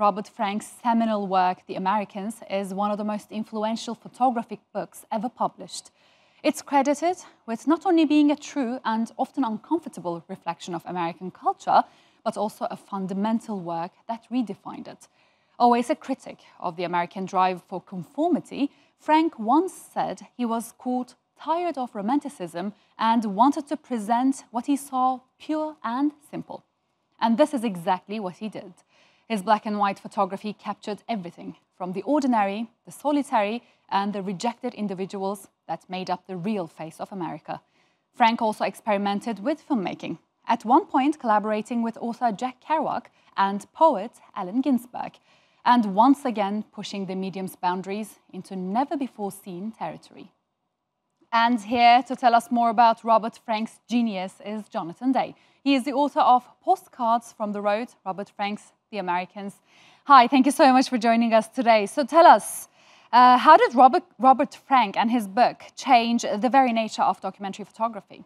Robert Frank's seminal work, The Americans, is one of the most influential photographic books ever published. It's credited with not only being a true and often uncomfortable reflection of American culture, but also a fundamental work that redefined it. Always a critic of the American drive for conformity, Frank once said he was, quote, tired of romanticism and wanted to present what he saw pure and simple. And this is exactly what he did. His black and white photography captured everything from the ordinary, the solitary, and the rejected individuals that made up the real face of America. Frank also experimented with filmmaking, at one point collaborating with author Jack Kerouac and poet Allen Ginsberg, and once again pushing the medium's boundaries into never before seen territory. And here to tell us more about Robert Frank's genius is Jonathan Day. He is the author of Postcards from the Road, Robert Frank's The Americans. Hi, thank you so much for joining us today. So tell us, uh, how did Robert, Robert Frank and his book change the very nature of documentary photography?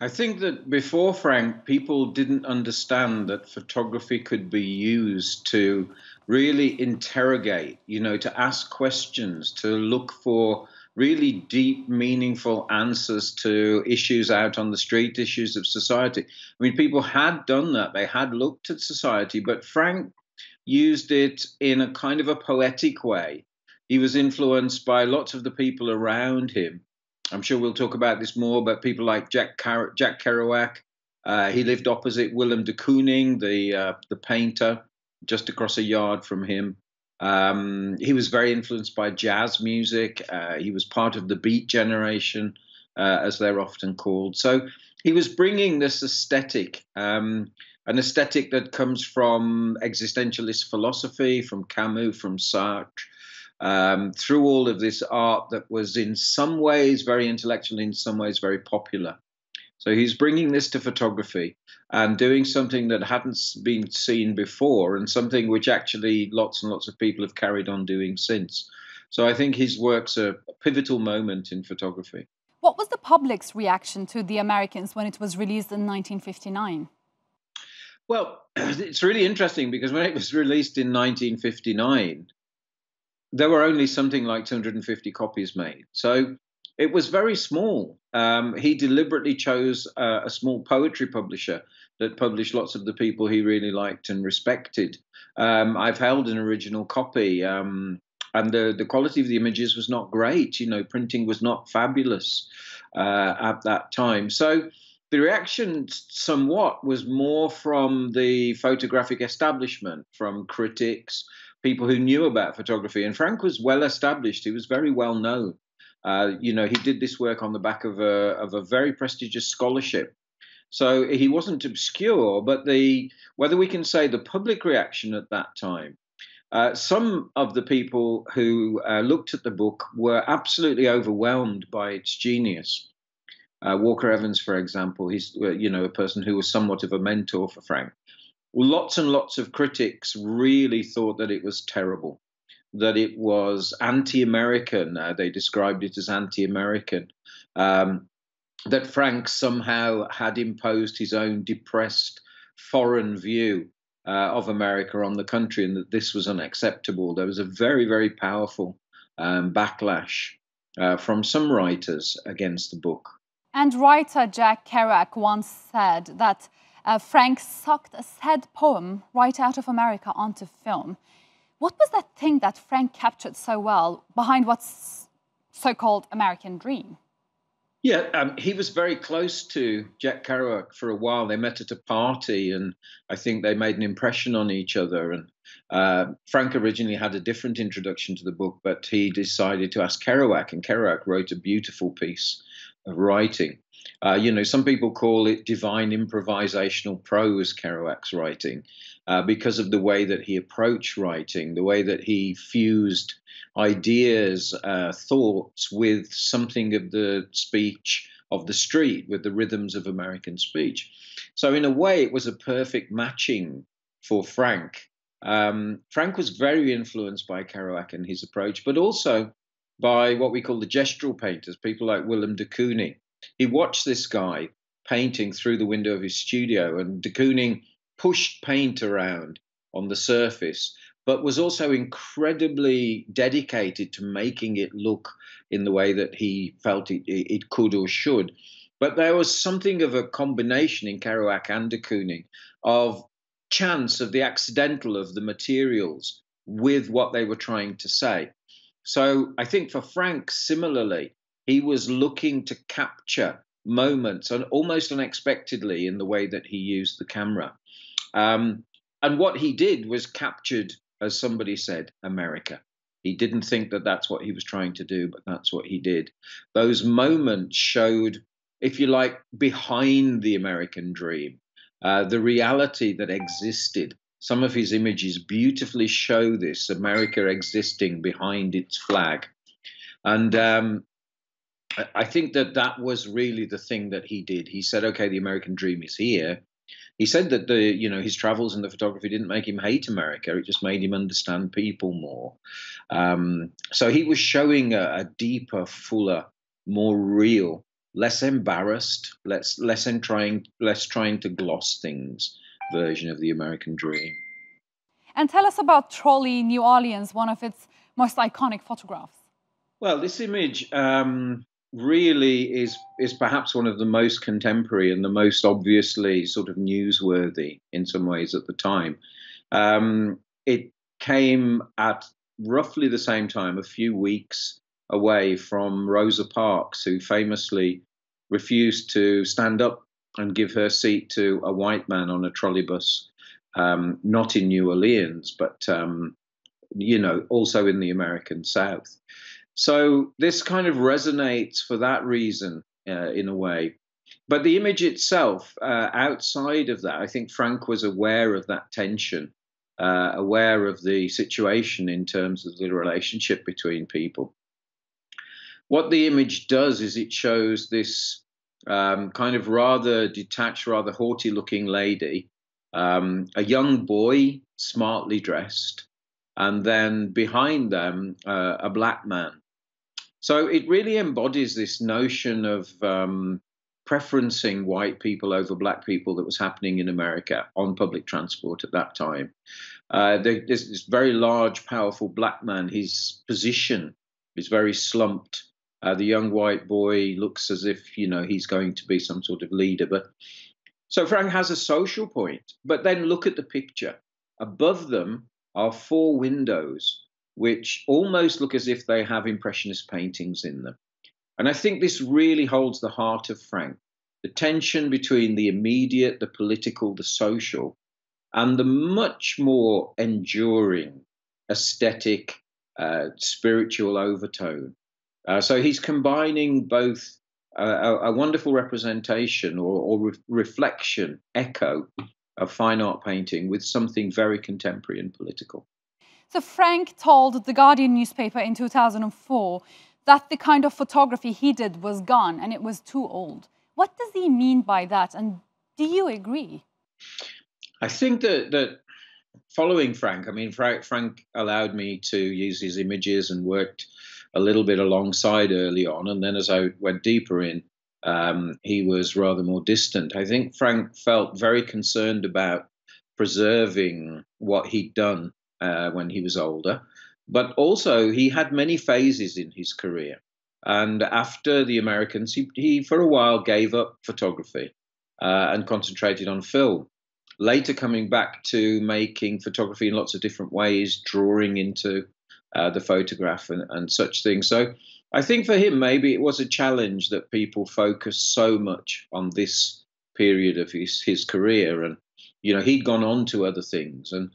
I think that before Frank, people didn't understand that photography could be used to really interrogate, you know, to ask questions, to look for really deep, meaningful answers to issues out on the street, issues of society. I mean, people had done that, they had looked at society, but Frank used it in a kind of a poetic way. He was influenced by lots of the people around him. I'm sure we'll talk about this more, but people like Jack, Car- Jack Kerouac. Uh, he lived opposite Willem de Kooning, the uh, the painter, just across a yard from him. Um, he was very influenced by jazz music. Uh, he was part of the Beat Generation, uh, as they're often called. So he was bringing this aesthetic, um, an aesthetic that comes from existentialist philosophy, from Camus, from Sartre, um, through all of this art that was in some ways very intellectual, in some ways very popular. So he's bringing this to photography and doing something that hadn't been seen before and something which actually lots and lots of people have carried on doing since. So I think his work's a pivotal moment in photography. What was the public's reaction to The Americans when it was released in 1959? Well, it's really interesting because when it was released in 1959, there were only something like 250 copies made. So it was very small. Um, he deliberately chose uh, a small poetry publisher that published lots of the people he really liked and respected. Um, I've held an original copy, um, and the, the quality of the images was not great. You know, printing was not fabulous uh, at that time. So the reaction, somewhat, was more from the photographic establishment, from critics, people who knew about photography. And Frank was well established, he was very well known. Uh, you know, he did this work on the back of a, of a very prestigious scholarship. So he wasn't obscure, but the whether we can say the public reaction at that time, uh, some of the people who uh, looked at the book were absolutely overwhelmed by its genius. Uh, Walker Evans, for example, he's you know a person who was somewhat of a mentor for Frank. Lots and lots of critics really thought that it was terrible that it was anti-American. Uh, they described it as anti-American. Um, that Frank somehow had imposed his own depressed foreign view uh, of America on the country, and that this was unacceptable. There was a very, very powerful um, backlash uh, from some writers against the book. And writer Jack Kerouac once said that uh, Frank sucked a sad poem right out of America onto film. What was that thing that Frank captured so well behind what's so called American dream? Yeah, um, he was very close to Jack Kerouac for a while. They met at a party, and I think they made an impression on each other. And uh, Frank originally had a different introduction to the book, but he decided to ask Kerouac, and Kerouac wrote a beautiful piece of writing. Uh, you know, some people call it divine improvisational prose, Kerouac's writing, uh, because of the way that he approached writing, the way that he fused ideas, uh, thoughts with something of the speech of the street, with the rhythms of American speech. So, in a way, it was a perfect matching for Frank. Um, Frank was very influenced by Kerouac and his approach, but also by what we call the gestural painters, people like Willem de Kooning. He watched this guy painting through the window of his studio, and de Kooning pushed paint around on the surface, but was also incredibly dedicated to making it look in the way that he felt it, it could or should. But there was something of a combination in Kerouac and de Kooning of chance, of the accidental, of the materials with what they were trying to say. So I think for Frank, similarly, he was looking to capture moments and almost unexpectedly in the way that he used the camera. Um, and what he did was captured, as somebody said, America. He didn't think that that's what he was trying to do, but that's what he did. Those moments showed, if you like, behind the American dream, uh, the reality that existed. Some of his images beautifully show this America existing behind its flag. And um, I think that that was really the thing that he did. He said, okay, the American dream is here. He said that the you know his travels and the photography didn't make him hate America; it just made him understand people more. Um, so he was showing a, a, deeper, fuller, more real, less embarrassed, less less trying less trying to gloss things version of the American dream. And tell us about Trolley New Orleans, one of its most iconic photographs. Well, this image um, really is is perhaps one of the most contemporary and the most obviously sort of newsworthy in some ways at the time. Um, it came at roughly the same time, a few weeks away from Rosa Parks, who famously refused to stand up and give her seat to a white man on a trolleybus, um, not in New Orleans, but um, you know, also in the American South. So this kind of resonates for that reason, uh, in a way. But the image itself, uh, outside of that, I think Frank was aware of that tension, uh, aware of the situation in terms of the relationship between people. What the image does is it shows this um, kind of rather detached, rather haughty looking lady, um, a young boy, smartly dressed, and then behind them, uh, a black man so it really embodies this notion of um, preferencing white people over black people that was happening in America on public transport at that time. Uh, there's this very large, powerful black man. His position is very slumped. Uh, the young white boy looks as if you know he's going to be some sort of leader. But so Frank has a social point. But then look at the picture. Above them are four windows which almost look as if they have Impressionist paintings in them. And I think this really holds the heart of Frank the tension between the immediate, the political, the social, and the much more enduring aesthetic, uh, spiritual overtone. Uh, so he's combining both a, a wonderful representation or, or re- reflection, echo of fine art painting with something very contemporary and political. So Frank told the Guardian newspaper in 2004 that the kind of photography he did was gone and it was too old. What does he mean by that? And do you agree? I think that, that following Frank, I mean, Frank, Frank allowed me to use his images and worked a little bit alongside early on. And then as I went deeper in, um, he was rather more distant. I think Frank felt very concerned about preserving what he'd done uh, when he was older. But also, he had many phases in his career. And after the Americans, he, he for a while gave up photography uh, and concentrated on film. Later, coming back to making photography in lots of different ways, drawing into uh, the photograph and, and such things. So, I think for him, maybe it was a challenge that people focus so much on this period of his, his career. And, you know, he'd gone on to other things. And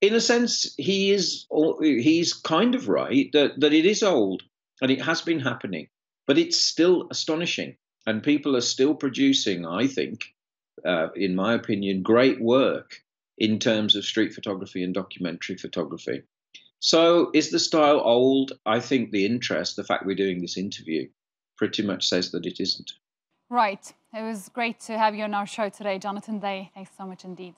in a sense, he is he's kind of right that, that it is old and it has been happening, but it's still astonishing. And people are still producing, I think, uh, in my opinion, great work in terms of street photography and documentary photography. So, is the style old? I think the interest, the fact we're doing this interview, pretty much says that it isn't. Right. It was great to have you on our show today, Jonathan Day. Thanks so much indeed.